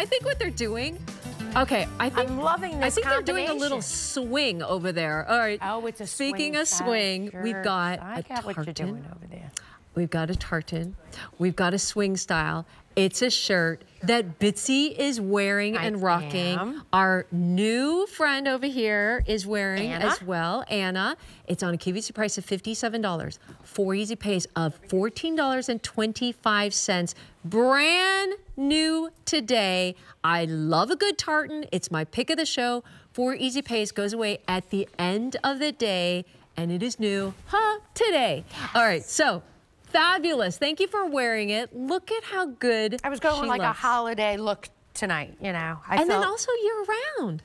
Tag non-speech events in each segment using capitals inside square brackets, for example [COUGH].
I think what they're doing, okay, I think I'm loving this I think they're doing a little swing over there. All right. Oh, it's a Speaking swing of swing, we've got I a got what you're doing over there. We've got a tartan. We've got a swing style. It's a shirt that Bitsy is wearing I and rocking. am. Our new friend over here is wearing Anna. as well. Anna. It's on a QVC price of $57. Four easy pays of $14.25. Brand new today. I love a good tartan. It's my pick of the show. Four easy pays goes away at the end of the day, and it is new, huh, today. All right, so fabulous. Thank you for wearing it. Look at how good I was going like a holiday look tonight, you know. I And then also year round.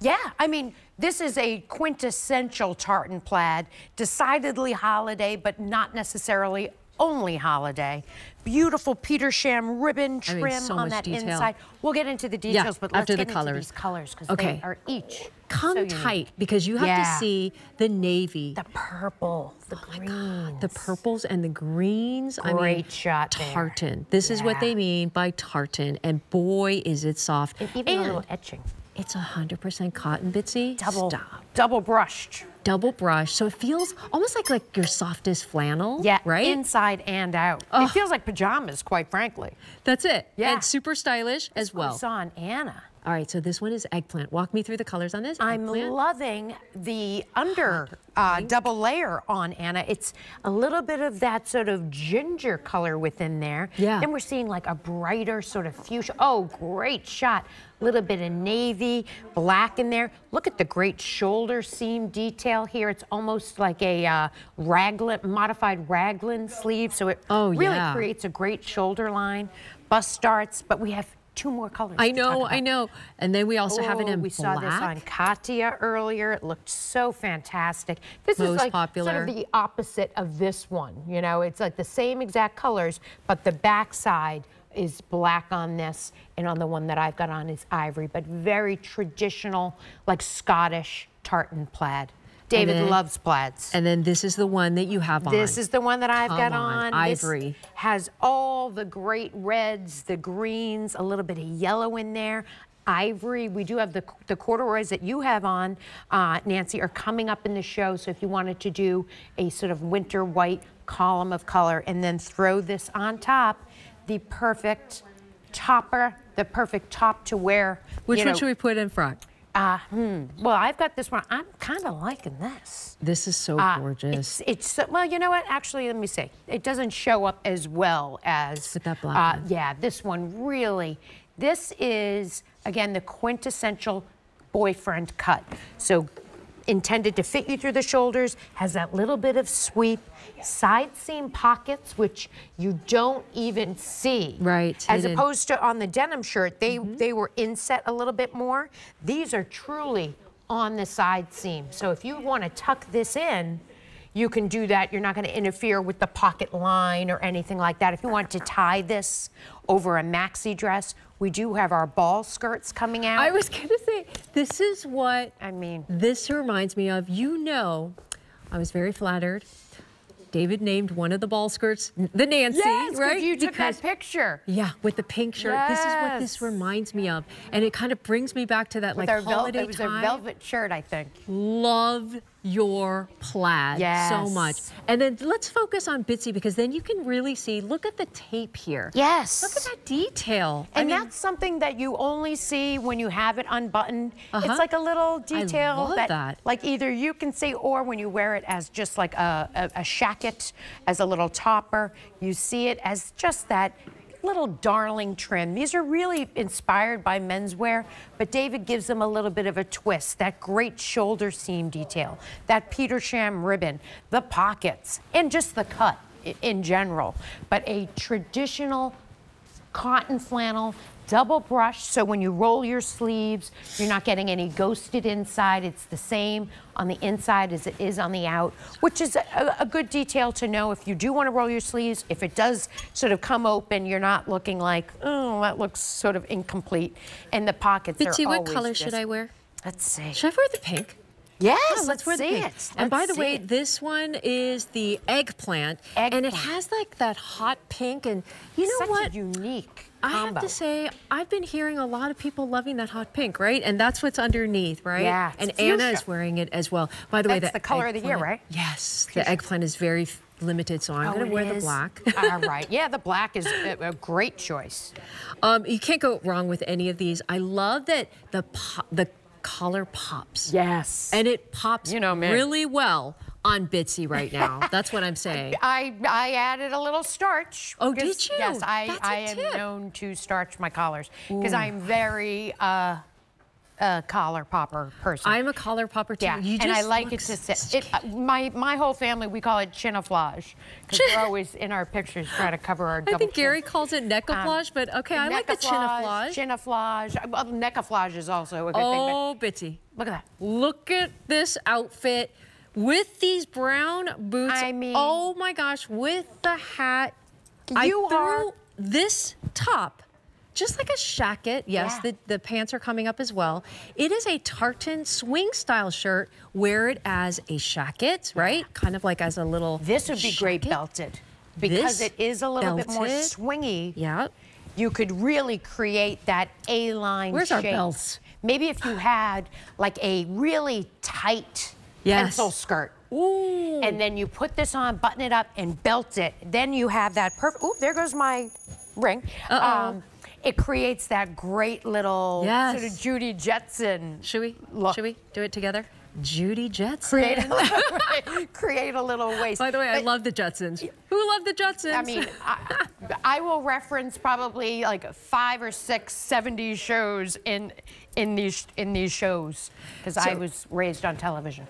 Yeah, I mean, this is a quintessential tartan plaid, decidedly holiday, but not necessarily only holiday. Beautiful Petersham ribbon I mean, trim so on that detail. inside. We'll get into the details, but let's after the get colors. into these colors because Okay. they are each Come so tight because you have Yeah. to see the navy. the purple, the oh green. the purples and the greens. I mean, Great shot there. tartan. This is what they mean by tartan, and boy, is it soft. And even and a little etching. It's 100% cotton, Bitsy. Double, Stop. double brushed. Double brush, so it feels almost like like your softest flannel. Yeah, right. inside and out. It feels like pajamas, quite frankly. That's it. Yeah. and super stylish as What we well. saw on Anna. All right, so this one is eggplant. Walk me through the colors on this. I'm Eggplant. loving the under uh, double layer on Anna. It's a little bit of that sort of ginger color within there. Yeah. Then we're seeing like a brighter sort of fuchsia. Oh, great shot. A Little bit of navy, black in there. Look at the great shoulder seam detail here. It's almost like a uh, raglan, modified raglan sleeve. So it Oh, really yeah. creates a great shoulder line. Bust starts, but we have two more colors. I know, I know. And then we also have it Oh, in we black. saw this on Katia earlier. It looked so fantastic. This is Most like popular. sort of the opposite of this one. You know, it's like the same exact colors, but the backside is black on this, and on the one that I've got on is ivory, but very traditional, like Scottish tartan plaid. David then- loves plaids. And then this is the one that you have on. This is the one that I've got Come on, on. This ivory. has all the great reds, the greens, a little bit of yellow in there. Ivory. We do have the, the corduroys that you have on, uh, Nancy, are coming up in the show. So if you wanted to do a sort of winter white column of color and then throw this on top, the perfect topper, the perfect top to wear. Which one know, should we put in front? Uh, hmm. Well, I've got this one. I'm kind of liking this. This is so Uh, gorgeous. It's, it's well, you know what? Actually, let me see. it doesn't show up as well as With that black Uh, yeah, this one really. This is again the quintessential boyfriend cut. So intended to fit you through the shoulders, has that little bit of sweep, side seam pockets, which you don't even see. Right, As hidden. opposed to on the denim shirt, they Mm-hmm. they were inset a little bit more. These are truly on the side seam. So if you want to tuck this in, you can do that. You're not going to interfere with the pocket line or anything like that. If you want to tie this over a maxi dress, we do have our ball skirts coming out. I was gonna say, this is what I mean, this reminds me of. You know, I was very flattered. David named one of the ball skirts the Nancy, yes, right? you took Because- that picture. Yeah, with the pink shirt. Yes. This is what this reminds me of. And it kind of brings me back to that With like holiday it was time. a velvet shirt, I think. Love your plaid so much. And then let's focus on Bitsy because then you can really see, look at the tape here. Yes. Look at that detail. I And mean, that's something that you only see when you have it unbuttoned. Uh-huh. It's like a little detail love that. like either you can see or when you wear it as just like a, a, a shacket, as a little topper, you see it as just that little darling trim. These are really inspired by menswear, but David gives them a little bit of a twist. That great shoulder seam detail, that Petersham ribbon, the pockets, and just the cut in general. But a traditional cotton flannel, double brush, so when you roll your sleeves, you're not getting any ghosted inside. It's the same on the inside as it is on the out, which is a, a good detail to know if you do want to roll your sleeves. If it does sort of come open, you're not looking like, oh, that looks sort of incomplete. And the pockets Bitsy, what color should I wear? Let's see. Should I wear the pink? Yes, Yeah, let's wear the see it. And by the way, it. this one is the eggplant, and it has like that hot pink. And you know Such what? a unique I have to say, I've been hearing a lot of people loving that hot pink, right? And that's what's underneath, right? Yeah, And Anna is wearing it as well. By the way, That's the color of the year, right? Yes, the eggplant is very limited, so I'm Oh, going to wear the black. [LAUGHS] All [LAUGHS] right. Yeah, the black is a, a great choice. um, you can't go wrong with any of these. I love that the the color pops. Yes. And it pops You know me. really well on Bitsy right now. That's what I'm saying. [LAUGHS] I I added a little starch. Oh, did you? Yes, I, That's a I am known to starch my collars because I'm very uh, a collar popper person. I'm a collar popper too. yeah, You and I like it to sit. It, uh, my my whole family we call it chinoflage because we're [LAUGHS] always in our pictures trying to cover our. I think Gary calls it necaflage, but okay, I like the chinoflage. Chinoflage, Well, necaflage is also a good thing. Oh, Bitsy. Look at that. Look at this outfit with these brown boots. I mean- oh my gosh, with the hat. I You threw are- this top. Just like a shacket, yes, Yeah. the, the pants are coming up as well. It is a tartan swing style shirt. Wear it as a shacket, right? Kind of like as a little. This would be great belted because This it is a little bit more swingy. Yeah. you could really create that A-line Where's our belts? Maybe if you had like a really tight Yes. pencil skirt. Ooh. And then you put this on, button it up, and belt it. Then you have that perfect. Oh, there goes my ring. Um, Uh-oh. It creates that great little sort of Judy Jetson. Should we? Look. Should we do it together? Judy Jetson. Create a [LAUGHS] little, create a little waist. By the way, I love the Jetsons. Who loved the Jetsons? I mean, I, I will reference probably like five or six 70s shows in in these in these shows because I was raised on television.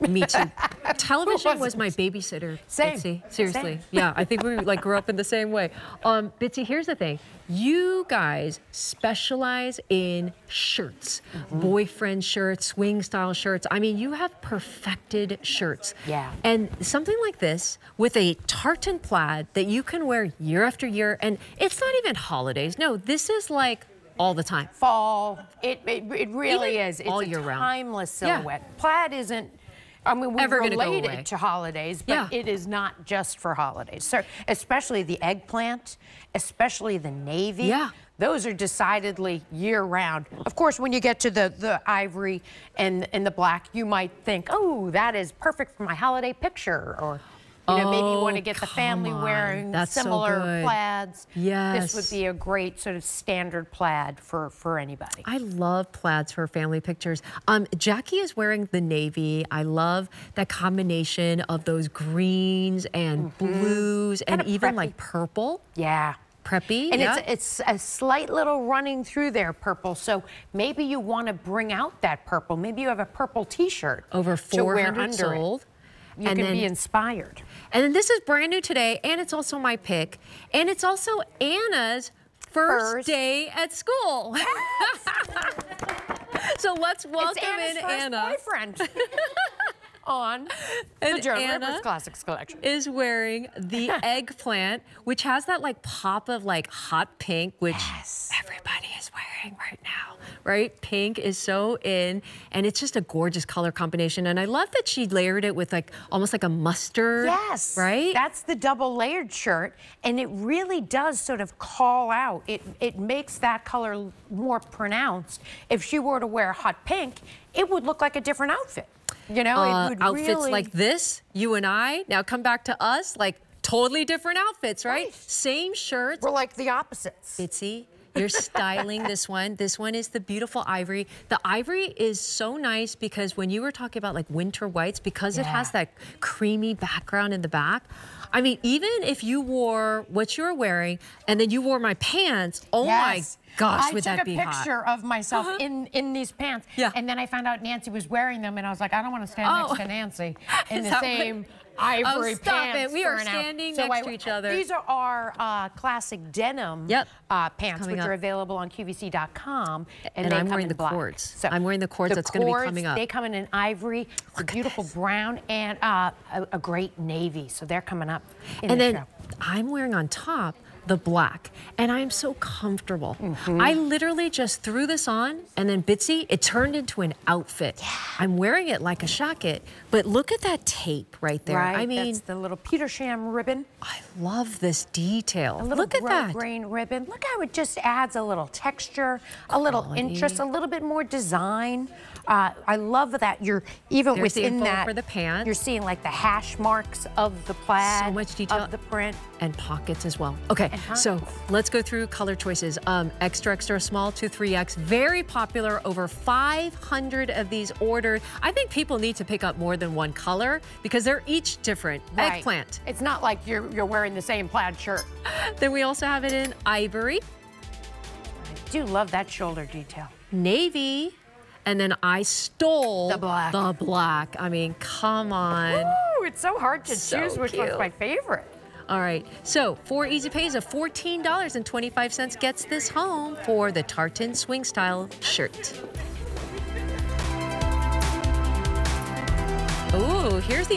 Me too. [LAUGHS] Television was my babysitter. Same. Bitsy. Seriously. Same. Yeah, I think we like grew up in the same way. Um, Bitsy, here's the thing. You guys specialize in shirts, Mm-hmm. boyfriend shirts, swing style shirts. I mean, you have perfected shirts. Yeah. And something like this with a tartan plaid that you can wear year after year, and it's not even holidays. No, this is like all the time. Fall. It it, it really Even is. It's all a year round. timeless Yeah. silhouette. Plaid isn't. I mean, we Ever gonna go relate away. to holidays, but Yeah. it is not just for holidays. So, especially the eggplant, especially the navy. Yeah. Those are decidedly year round. Of course, when you get to the, the ivory and, and the black, you might think, oh, that is perfect for my holiday picture. Or, you know, maybe you want to Oh, get the family on. wearing That's similar good. plaids. Yes. This would be a great sort of standard plaid for, for anybody. I love plaids for family pictures. Um, Jackie is wearing the navy. I love that combination of those greens and blues and Kinda even preppy. like purple. Yeah. Preppy, And yeah. it's, it's a slight little running through there purple. So maybe you want to bring out that purple. Maybe you have a purple t-shirt. Over to wear 400 under it. You And can then- be inspired. And then this is brand new today, and it's also my pick. And it's also Anna's first, First. day at school. [LAUGHS] so let's welcome in Anna. boyfriend [LAUGHS] on the And Joan Anna Rivers Classics collection. is wearing the [LAUGHS] eggplant, which has that like pop of like hot pink, which Yes. everybody is wearing right now, right? Pink is so in, and it's just a gorgeous color combination. And I love that she layered it with like almost like a mustard. Yes. Right? That's the double layered shirt. And it really does sort of call out. It, it makes that color more pronounced. If she were to wear hot pink, it would look like a different outfit. You know, uh, it would outfits really... like this, you and I, now come back to us, like totally different outfits, right? Right. Same shirts. We're like the opposites. Bitsy, you're styling this one. This one is the beautiful ivory. The ivory is so nice because when you were talking about like winter whites, because it has that creamy background in the back. I mean, even if you wore what you were wearing and then you wore my pants, oh Yes. my gosh, I would that be hot? I took a picture of myself Uh-huh. in in these pants. Yeah. And then I found out Nancy was wearing them, and I was like, I don't want to stand Oh. next to Nancy [LAUGHS] in the same ivory Oh, stop pants. it. We are standing So next I- to each other. These are our uh, classic denim Yep. uh, pants, Coming which up. are available on QVC.com. And, And I'm wearing the black. cords. I'm wearing the cords that's gonna be coming up. They come in an ivory, a beautiful brown, and uh, a, a great navy. So they're coming up in and the then show. I'm wearing on top the black. And I am so comfortable. Mm-hmm. I literally just threw this on and then Bitsy, it turned into an outfit. I'm wearing it like a shacket, but look at that tape right there. Right. I mean, that's the little Petersham ribbon. I love this detail. Look at that. grain ribbon. Look how it just adds a little texture, a little interest, a little bit more design. Uh, I love that you're even There's the within that. for the pants. You're seeing like the hash marks of the plaid, So much detail. of the print. and pockets as well. Okay, so let's go through color choices. Um, extra, extra small to 3X, very popular. Over 500 of these ordered. I think people need to pick up more than one color because they're each different. Right. Eggplant. It's not like you're you're wearing the same plaid shirt. [LAUGHS] Then we also have it in ivory, I do love that shoulder detail. navy, and then I stole The black. The black. I mean, come on. Ooh, it's so hard to So choose which one's my favorite. All right, so four easy pays of $14.25 gets this home for the Tartan Swing Style shirt. Ooh, here's the